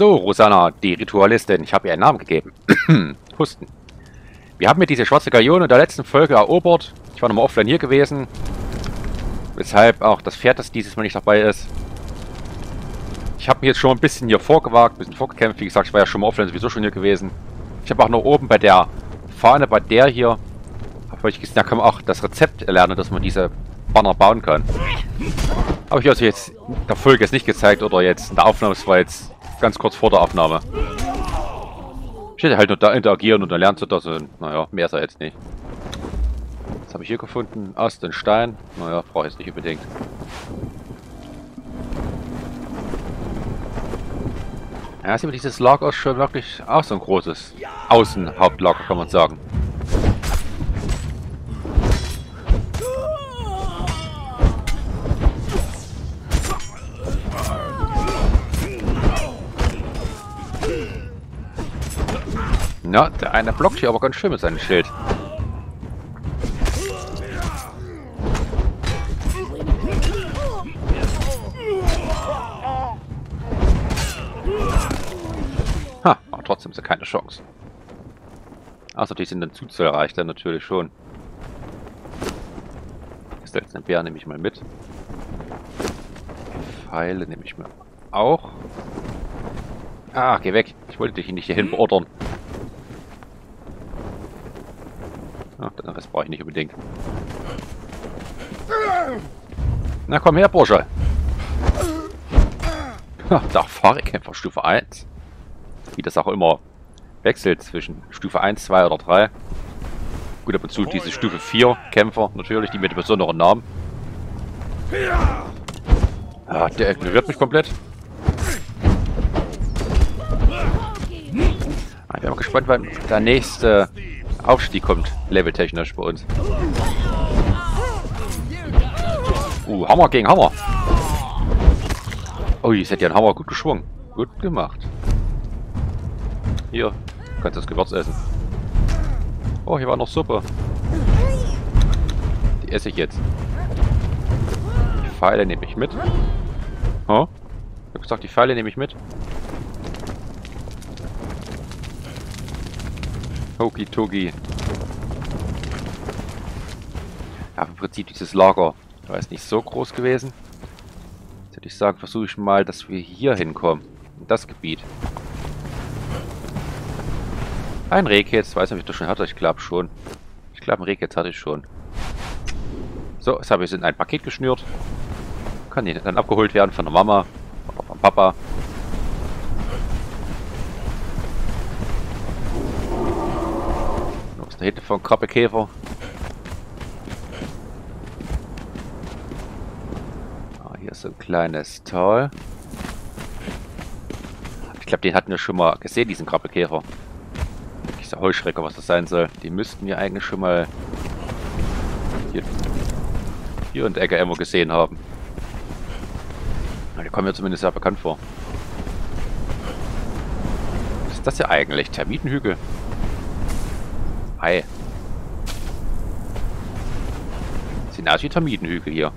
So, Rosanna, die Ritualistin. Ich habe ihr einen Namen gegeben. Husten. Wir haben mir diese schwarze Galione in der letzten Folge erobert. Ich war nochmal offline hier gewesen. Weshalb auch das Pferd, das dieses Mal nicht dabei ist. Ich habe mich jetzt schon ein bisschen hier vorgewagt, ein bisschen vorgekämpft. Wie gesagt, ich war ja schon mal offline sowieso schon hier gewesen. Ich habe auch noch oben bei der Fahne, bei der hier, habe ich gesehen, da kann man auch das Rezept erlernen, dass man diese Banner bauen kann. Habe ich also jetzt in der Folge jetzt nicht gezeigt oder jetzt in der Aufnahme, es war jetzt ganz kurz vor der Aufnahme. Ich hätte halt nur da interagieren und dann lernst du das und naja, mehr ist er jetzt nicht. Was habe ich hier gefunden? Ast und Stein. Naja, brauche ich jetzt nicht unbedingt. Ja, sieht man dieses Lager ist schon wirklich auch so ein großes Außenhauptlager, kann man sagen. Na, der eine blockt hier aber ganz schön mit seinem Schild. Ha, aber trotzdem ist keine Chance. Außer die sind dann zuzahlreich, dann natürlich schon. Das letzte Bär nehme ich mal mit. Pfeile nehme ich mir auch. Ah, geh weg. Ich wollte dich nicht hierhin beordern. Ach, den Rest brauche ich nicht unbedingt. Na komm her, Bursche. Da fahre ich einfach Stufe 1. Wie das auch immer wechselt zwischen Stufe 1, 2 oder 3. Gut, ab und zu diese Stufe 4 Kämpfer natürlich, die mit besonderen Namen. Ah, der ignoriert mich komplett. Ah, ich bin mal gespannt, wann der nächste Aufstieg kommt, leveltechnisch bei uns. Uh, Hammer gegen Hammer. Oh, jetzt hätte ja ein Hammer gut geschwungen. Gut gemacht. Hier, kannst das Gewürz essen. Oh, hier war noch Suppe. Die esse ich jetzt. Die Pfeile nehme ich mit. Oh? Ich hab gesagt, die Pfeile nehme ich mit. Toki. Ja, im Prinzip dieses Lager war jetzt nicht so groß gewesen. Jetzt würde ich sagen, versuche ich mal, dass wir hier hinkommen. In das Gebiet. Ein Rehkitz. Weiß nicht, ob ich das schon hatte. Ich glaube schon. Ich glaube, ein Rehkitz hatte ich schon. So, jetzt habe ich es in ein Paket geschnürt. Kann die dann abgeholt werden von der Mama oder vom Papa. Was ist da hinten von Krabbekäfer? Ah, hier ist so ein kleines Tal. Ich glaube, den hatten wir schon mal gesehen, diesen Krabbekäfer. Dieser Heuschrecker, was das sein soll. Die müssten wir eigentlich schon mal hier, hier in Ecke immer gesehen haben. Die kommen mir zumindest sehr bekannt vor. Was ist das hier eigentlich? Termitenhügel? Hi. Sieht aus wie Termitenhügel hier.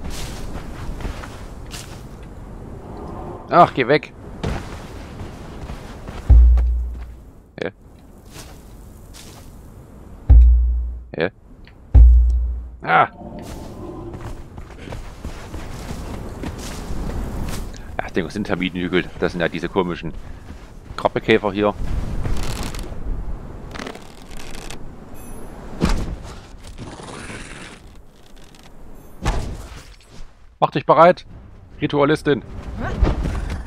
Ach, geh weg. Hä? Hä? Ah! Ja, ich denke, das sind Termitenhügel. Das sind ja diese komischen Krabbekäfer hier. Mach dich bereit, Ritualistin.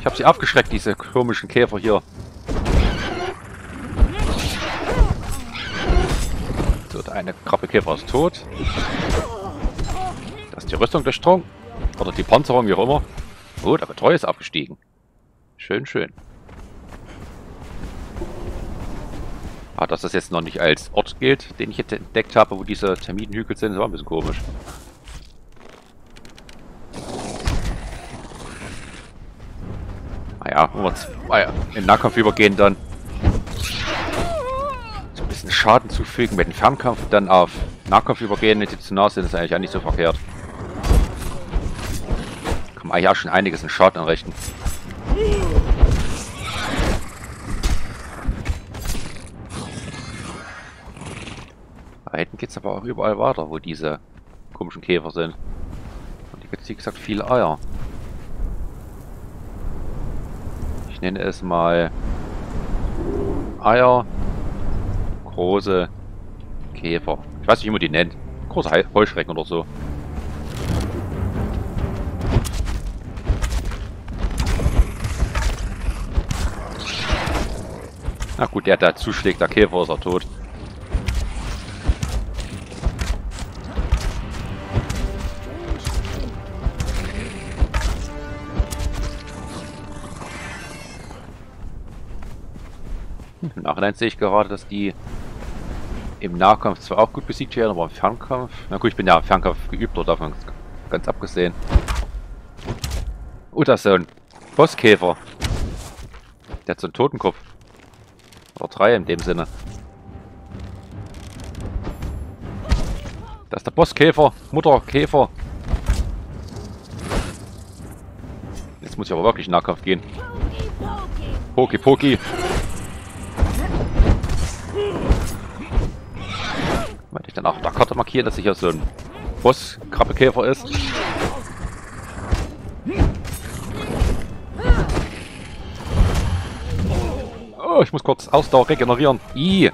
Ich habe sie aufgeschreckt, diese komischen Käfer hier. So, der eine Krabbekäfer ist tot. Da ist die Rüstung durchdrungen. Oder die Panzerung, wie auch immer. Oh, der Betreuer ist aufgestiegen. Schön, schön. Ah, dass das jetzt noch nicht als Ort gilt, den ich jetzt entdeckt habe, wo diese Termitenhügel sind, war ein bisschen komisch. Naja, wenn wir ah in den Nahkampf übergehen, dann so ein bisschen Schaden zufügen mit dem Fernkampf, dann auf Nahkampf übergehen wenn mit zu nah sind, ist eigentlich auch nicht so verkehrt. Kann man eigentlich auch schon einiges in Schaden anrichten. Da hinten geht es aber auch überall weiter, wo diese komischen Käfer sind. Und hier gibt es, wie gesagt, viele Eier. Ich nenne es mal Eier, große Käfer. Ich weiß nicht, wie man die nennt. Große Heuschrecken oder so. Na gut, der, der zuschlägt, der Käfer ist er tot. Im Nachhinein sehe ich gerade, dass die im Nahkampf zwar auch gut besiegt werden, aber im Fernkampf... Na gut, ich bin ja im Fernkampf geübt, oder davon ganz abgesehen. Oh, das ist so ein Bosskäfer. Der hat so einen Totenkopf. Oder drei in dem Sinne. Das ist der Bosskäfer. Mutterkäfer. Jetzt muss ich aber wirklich in Nahkampf gehen. Poki Poki. Dann auch der Karte markieren, dass hier so ein Boss-Krabbekäfer ist. Oh, ich muss kurz Ausdauer regenerieren. I.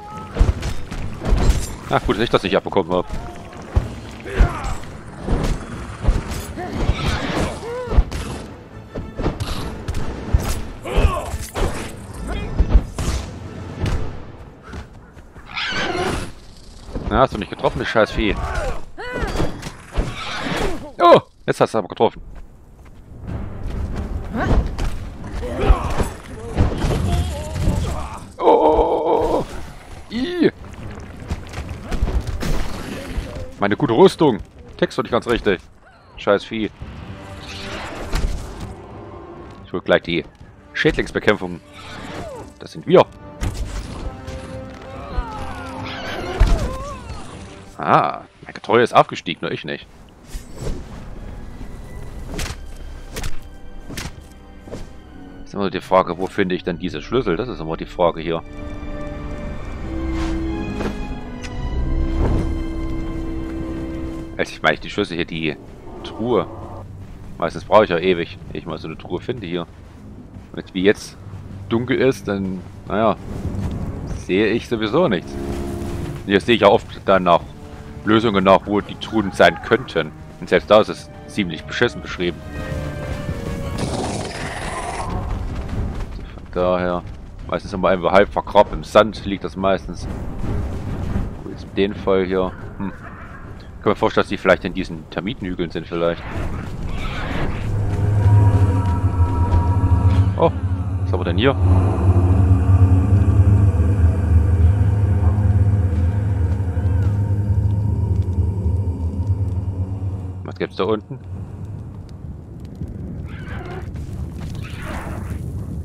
Ach gut, dass ich das nicht abbekommen habe. Na, hast du mich getroffen, das scheiß Vieh. Oh, jetzt hast du aber getroffen. Meine gute Rüstung. Text doch nicht ganz richtig. Scheiß Vieh. Ich hol gleich die Schädlingsbekämpfung. Das sind wir. Ah, mein Getreue ist aufgestiegen, nur ich nicht. ist immer die Frage, wo finde ich denn diese Schlüssel? Das ist immer die Frage hier. Also ich meine, die Schlüssel hier, die Truhe. Meistens brauche ich ja ewig, ehe ich mal so eine Truhe finde hier. Wenn es wie jetzt dunkel ist, dann, naja, sehe ich sowieso nichts. Hier sehe ich ja oft dann nach Lösungen nach, wo die Truhen sein könnten. Und selbst da ist es ziemlich beschissen beschrieben. Von daher, meistens immer einfach halb vergrabt im Sand liegt das meistens. Gut, jetzt in dem Fall hier, hm. Ich kann mir vorstellen, dass die vielleicht in diesen Termitenhügeln sind vielleicht. Oh, was haben wir denn hier? Gibt's da unten?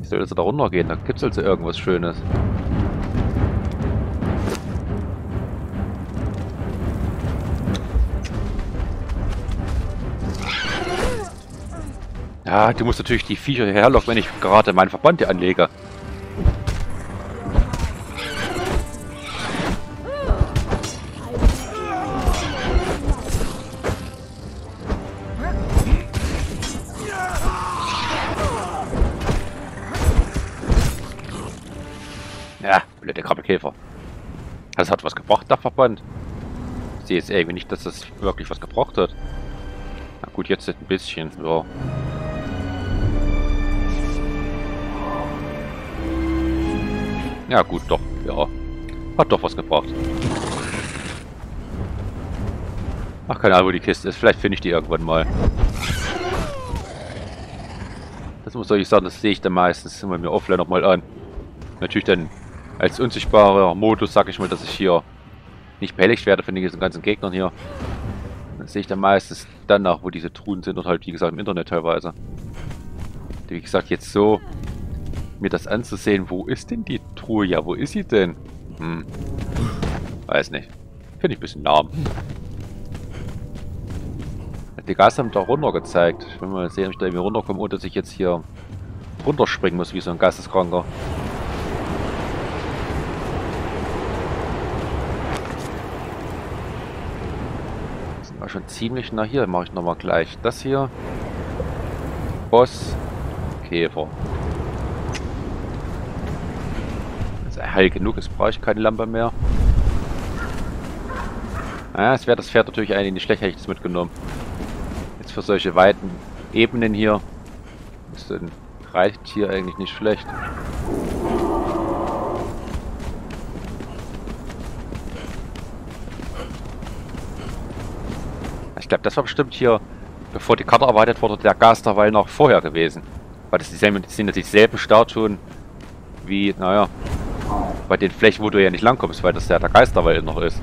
Ich soll also da runter gehen, da gibt's also irgendwas Schönes. Ja, du musst natürlich die Viecher herlocken, wenn ich gerade meinen Verband hier anlege. Der Verband. Ich sehe jetzt irgendwie nicht, dass das wirklich was gebracht hat. Na gut, jetzt ein bisschen, ja. Ja gut, doch. Ja. Hat doch was gebracht. Ach, keine Ahnung, wo die Kiste ist. Vielleicht finde ich die irgendwann mal. Das muss ich sagen, das sehe ich dann meistens immer mir offline nochmal an. Natürlich dann als unsichtbarer Modus, sag ich mal, dass ich hier nicht behelligt werde von diesen ganzen Gegnern hier. Das sehe ich dann meistens danach, wo diese Truhen sind und halt, wie gesagt, im Internet teilweise. Wie gesagt, jetzt so mir das anzusehen, wo ist denn die Truhe? Ja, wo ist sie denn? Hm. Weiß nicht. Finde ich ein bisschen lahm. Die Gas haben da runter gezeigt. Ich will mal sehen, ob ich da irgendwie runterkomme, ohne dass ich jetzt hier runterspringen muss, wie so ein Geisteskranker. War schon ziemlich nah hier. Mache ich nochmal gleich das hier. Boss. Käfer. Wenn es hell genug ist, brauche ich keine Lampe mehr. Ja, es wäre das Pferd natürlich eigentlich nicht schlecht, hätte ich das mitgenommen. Jetzt für solche weiten Ebenen hier ist ein Reittier eigentlich nicht schlecht. Ich glaube, das war bestimmt hier, bevor die Karte erweitert wurde, der Gasterwall noch vorher gewesen. Weil das, dieselben, sind ja dieselben Statuen wie, naja, bei den Flächen, wo du ja nicht langkommst, weil das ja der Geisterwall noch ist.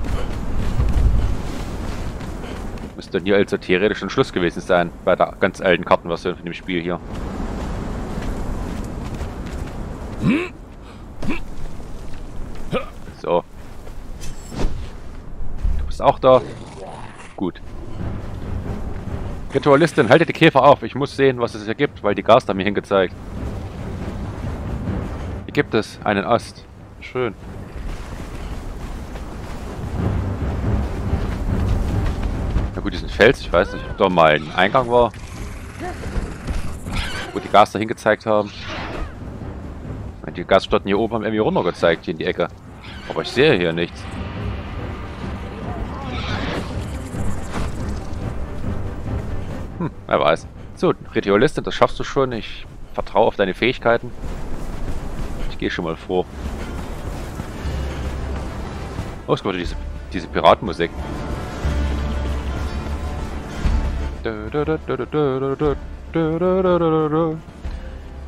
Müsste hier also theoretisch ein Schluss gewesen sein, bei der ganz alten Kartenversion von dem Spiel hier. So. Du bist auch da. Gut. Ritualistin, halte die Käfer auf. Ich muss sehen, was es hier gibt, weil die Gast haben mir hingezeigt. Hier gibt es einen Ast. Schön. Na gut, diesen Fels, ich weiß nicht, ob da mal ein Eingang war. Wo die Gaster hingezeigt haben. Die Gaststätten hier oben haben irgendwie runtergezeigt, hier in die Ecke. Aber ich sehe hier nichts. Hm, wer weiß. So, Ritualistin, das schaffst du schon. Ich vertraue auf deine Fähigkeiten. Ich gehe schon mal vor. Oh, es kommt diese, diese Piratenmusik.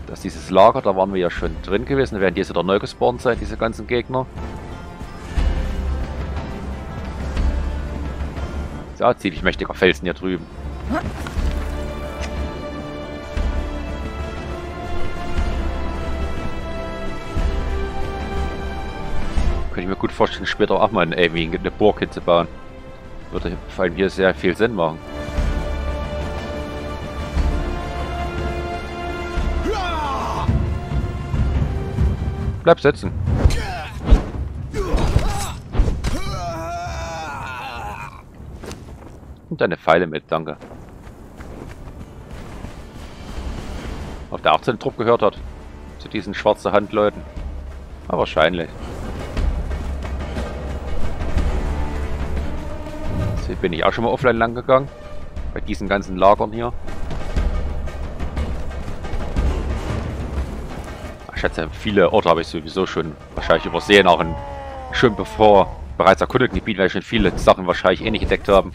Das ist dieses Lager, da waren wir ja schon drin gewesen. Die jetzt wieder neu gespawnt sein, diese ganzen Gegner. So, ziemlich mächtiger Felsen hier drüben. Mir gut vorstellen, später auch mal eine, eine Burg hinzubauen. Würde vor allem hier sehr viel Sinn machen. Bleib sitzen. Und deine Pfeile mit, danke. Ob der 18 Trupp gehört hat. Zu diesen schwarzen Handleuten. Aber wahrscheinlich. Bin ich auch schon mal offline lang gegangen. Bei diesen ganzen Lagern hier. Ich schätze, viele Orte habe ich sowieso schon wahrscheinlich übersehen, auch in, schon bevor bereits erkundeten Gebieten, weil schon viele Sachen wahrscheinlich eh nicht entdeckt haben.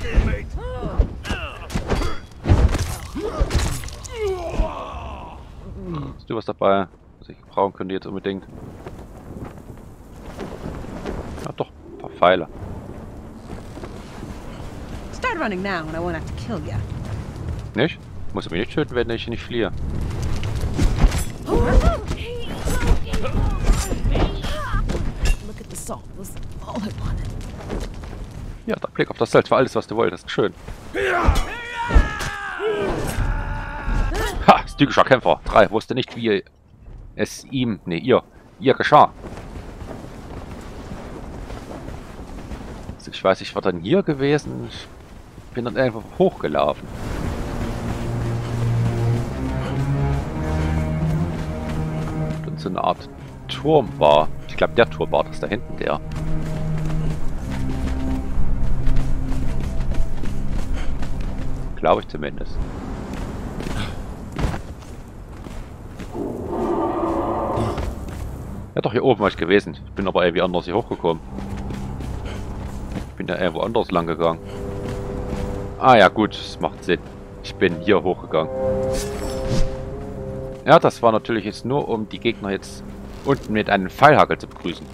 Hast du was dabei, was ich brauchen könnte jetzt unbedingt? Ja doch, ein paar Pfeile. Start running now and I won't have to kill you. Nicht? Muss mich nicht töten, wenn ich nicht fliehe. Ja, der Blick auf das Salz war alles, was du wolltest. Schön. Ha, stygischer Kämpfer. Drei wusste nicht, wie es ihm, nee, ihr, ihr geschah. Also ich weiß, ich war dann hier gewesen. Ich bin dann einfach hochgelaufen. Und so eine Art Turm war. Ich glaube, der Turm war das da hinten, der. Glaube ich zumindest. Ja doch, hier oben war ich gewesen. Ich bin aber irgendwie anders hier hochgekommen. Ich bin da irgendwo anders lang gegangen. Ah ja gut, das macht Sinn. Ich bin hier hochgegangen. Ja, das war natürlich jetzt nur, um die Gegner jetzt unten mit einem Pfeilhagel zu begrüßen.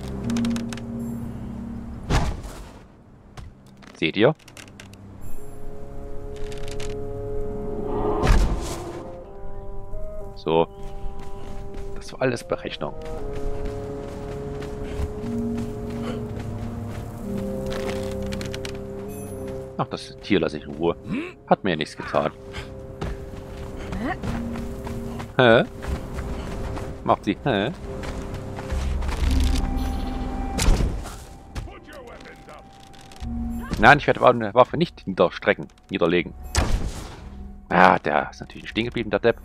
Seht ihr? So. Das war alles Berechnung. Ach, das Tier lasse ich in Ruhe. Hat mir ja nichts getan. Hä? Macht sie. Hä? Nein, ich werde eine Waffe nicht niederstrecken, niederlegen. Ah, der ist natürlich stehen geblieben, der Depp.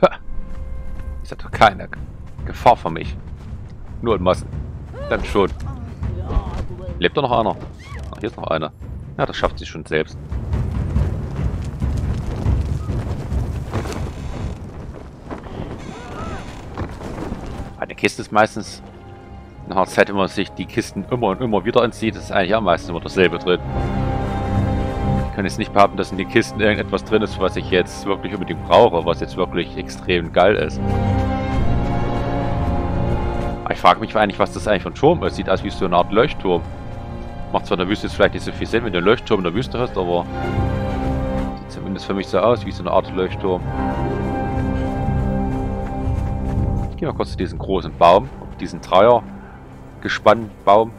That? Ist ja doch keine Gefahr für mich. Nur in Massen. Dann schon. Lebt da noch einer? Ach, hier ist noch einer. Ja, das schafft sie schon selbst. Eine Kiste ist meistens nach einer Zeit, wenn man sich die Kisten immer und immer wieder entzieht, ist eigentlich auch meistens immer dasselbe drin. Ich kann jetzt nicht behaupten, dass in den Kisten irgendetwas drin ist, was ich jetzt wirklich unbedingt brauche, was jetzt wirklich extrem geil ist. Frage mich eigentlich, was das eigentlich für ein Turm ist. Sieht aus wie so eine Art Leuchtturm. Macht zwar in der Wüste jetzt vielleicht nicht so viel Sinn, wenn du einen Leuchtturm in der Wüste hast, aber sieht zumindest für mich so aus wie so eine Art Leuchtturm. Ich gehe mal kurz zu diesem großen Baum, diesen Dreier Gespannbaum.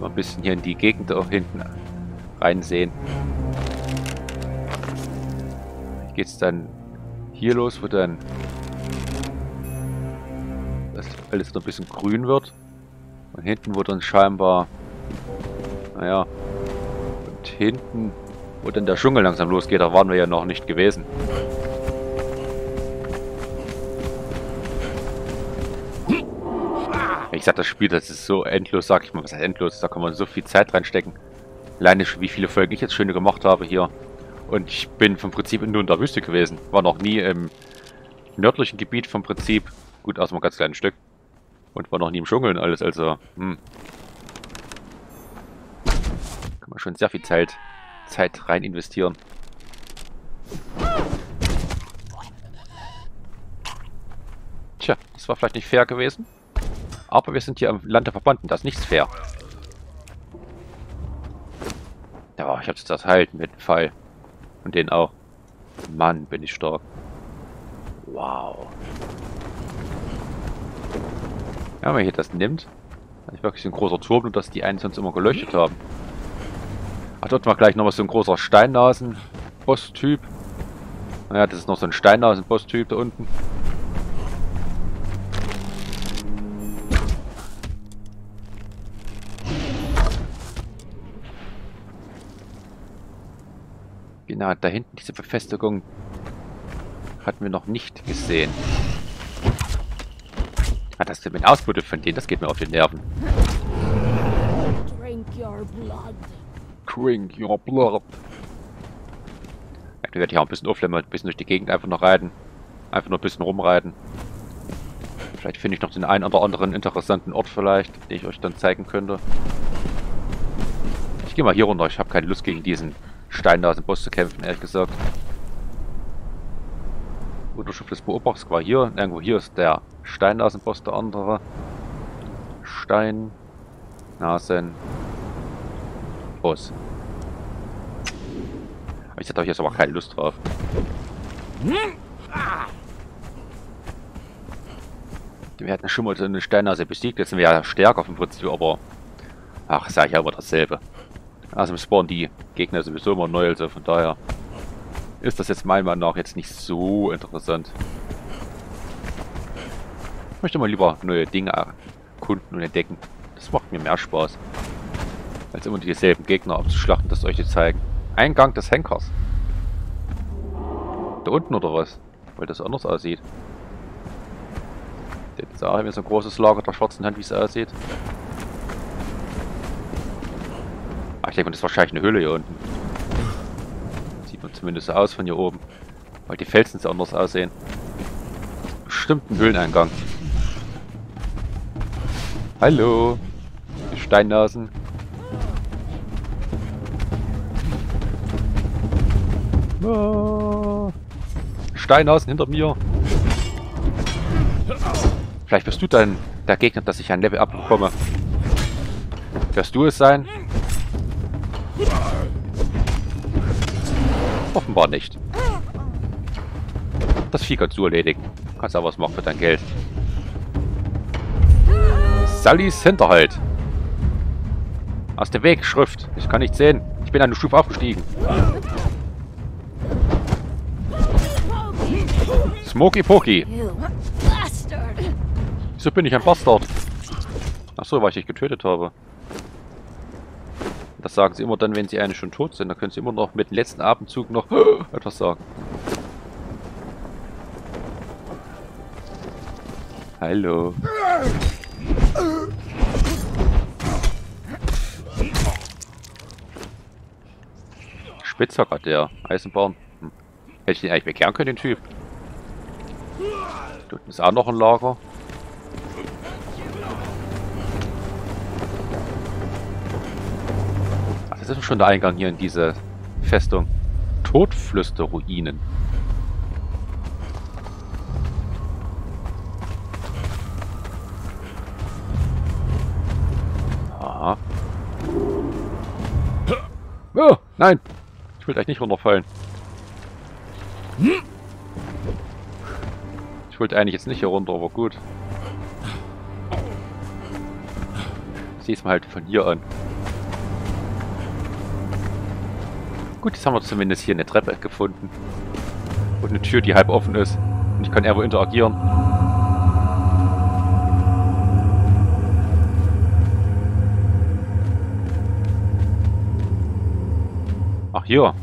Mal ein bisschen hier in die Gegend da hinten reinsehen. Geht's dann hier los, wo dann alles noch ein bisschen grün wird. Und hinten, wo dann scheinbar, naja, und hinten, wo dann der Dschungel langsam losgeht, da waren wir ja noch nicht gewesen. Ich sag, das Spiel, das ist so endlos, sag ich mal. Was heißt endlos? Da kann man so viel Zeit reinstecken. Alleine, wie viele Folgen ich jetzt schöne gemacht habe hier. Und ich bin vom Prinzip nur in der Wüste gewesen. War noch nie im nördlichen Gebiet vom Prinzip. Gut, aus einem ganz kleinen Stück. Und war noch nie im Dschungel und alles, also, hm. Kann man schon sehr viel Zeit, Zeit rein investieren. Tja, das war vielleicht nicht fair gewesen. Aber wir sind hier im Land der Verbannten, das ist nichts fair. Ja, ich hab's das halt mit dem Fall. Und den auch. Mann, bin ich stark. Wow. Ja, wenn man hier das nimmt, dann ist wirklich ein großer Turm, nur dass die einen sonst immer geleuchtet haben. Ach, dort war gleich nochmal so ein großer Steinnasen-Boss-Typ. Naja, das ist noch so ein Steinnasen-Boss-Typ da unten. Genau, da hinten diese Befestigung hatten wir noch nicht gesehen. Ah, das sind Ausbeute von denen, das geht mir auf die Nerven. Drink your blood. Drink your blood. Ja, ich werde hier auch ein bisschen auflämmern, ein bisschen durch die Gegend einfach noch reiten. Einfach nur ein bisschen rumreiten. Vielleicht finde ich noch den einen oder anderen interessanten Ort vielleicht, den ich euch dann zeigen könnte. Ich gehe mal hier runter, ich habe keine Lust gegen diesen Steinnasen-Boss zu kämpfen, ehrlich gesagt. Unterschrift des Beobachters war hier. Irgendwo hier ist der Steinnasenboss, der andere. Stein. Nasen. Boss. Aber ich hatte jetzt aber keine Lust drauf. Wir hatten schon mal so eine Steinnase besiegt, jetzt sind wir ja stärker vom Prinzip, aber... Ach, sag ich ja immer dasselbe. Also spawnen die Gegner sowieso immer neu, also von daher ist das jetzt meiner Meinung nach jetzt nicht so interessant. Ich möchte mal lieber neue Dinge erkunden und entdecken. Das macht mir mehr Spaß. Als immer dieselben Gegner abzuschlachten, das euch zu zeigen. Eingang des Henkers. Da unten oder was? Weil das anders aussieht. Jetzt haben wir so ein großes Lager der schwarzen Hand, wie es aussieht. Ach, ich denke, das ist wahrscheinlich eine Höhle hier unten. Zumindest so aus von hier oben. Weil die Felsen so anders aussehen. Bestimmt ein Höhleneingang. Hallo. Die Steinnasen. Ah. Steinnasen hinter mir. Vielleicht wirst du dann der Gegner, dass ich ein Level abbekomme. Wirst du es sein? Offenbar nicht. Das Vieh kannst du erledigen. Kannst aber was machen für dein Geld. Sallys Hinterhalt. Aus dem Weg, Schrift. Ich kann nicht sehen. Ich bin eine Stufe aufgestiegen. Smoky Pokey. Wieso bin ich ein Bastard? Achso, weil ich dich getötet habe. Das sagen sie immer dann, wenn sie eigentlich schon tot sind. Da können sie immer noch mit dem letzten Atemzug noch etwas sagen. Hallo. Spitzhacker, der Eisenbahn. Hm. Hätte ich den eigentlich bekehren können, den Typ. Dort ist auch noch ein Lager. Das ist schon der Eingang hier in diese Festung. Todflüster-Ruinen. Aha. Oh, nein! Ich will gleich nicht runterfallen. Ich wollte eigentlich jetzt nicht hier runter, aber gut. Ich sehe es mal halt von hier an. Gut, jetzt haben wir zumindest hier eine Treppe gefunden. Und eine Tür, die halb offen ist. Und ich kann irgendwo interagieren. Ach hier.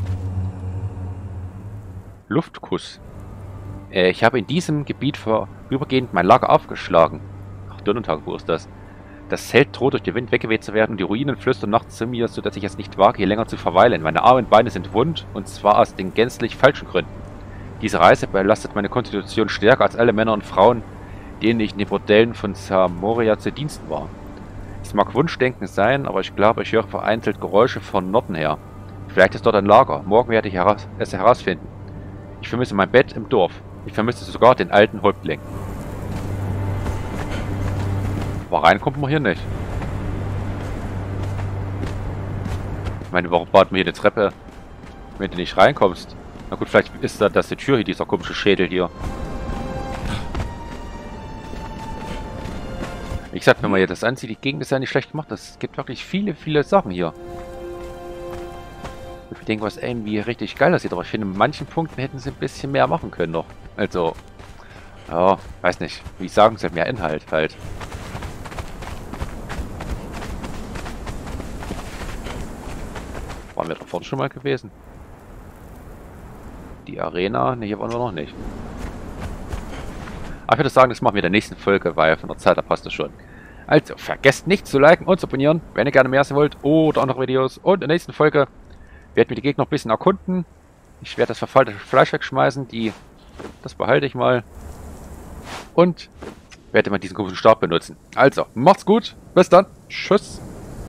Luftkuss. Äh, ich habe in diesem Gebiet vorübergehend mein Lager aufgeschlagen. Ach, Donnerstag, wo ist das? Das Zelt droht durch den Wind weggeweht zu werden und die Ruinen flüstern nachts zu mir, sodass ich es nicht wage, hier länger zu verweilen. Meine Arme und Beine sind wund, und zwar aus den gänzlich falschen Gründen. Diese Reise belastet meine Konstitution stärker als alle Männer und Frauen, denen ich in den Bordellen von Samoria zu Diensten war. Es mag Wunschdenken sein, aber ich glaube, ich höre vereinzelt Geräusche von Norden her. Vielleicht ist dort ein Lager. Morgen werde ich heraus es herausfinden. Ich vermisse mein Bett im Dorf. Ich vermisse sogar den alten Häuptling. Aber rein kommt man hier nicht. Ich meine, warum baut man hier eine Treppe, wenn du nicht reinkommst? Na gut, vielleicht ist da das die Tür hier, dieser komische Schädel hier. Wie gesagt, wenn man hier das ansieht, die Gegend ist ja nicht schlecht gemacht. Es gibt wirklich viele, viele Sachen hier. Ich denke, was irgendwie richtig geil aussieht, aber ich finde, in manchen Punkten hätten sie ein bisschen mehr machen können noch. Also, ja, weiß nicht. Wie sagen sie, mehr Inhalt halt. Waren wir da vorne schon mal gewesen? Die Arena? Ne, hier waren wir noch nicht. Aber ich würde sagen, das machen wir in der nächsten Folge, weil von der Zeit, da passt das schon. Also, vergesst nicht zu liken und zu abonnieren, wenn ihr gerne mehr sehen wollt oder andere Videos. Und in der nächsten Folge werde mir die Gegner noch ein bisschen erkunden. Ich werde das verfallte Fleisch wegschmeißen. Die, das behalte ich mal. Und werde mal diesen komischen Stab benutzen. Also, macht's gut. Bis dann. Tschüss.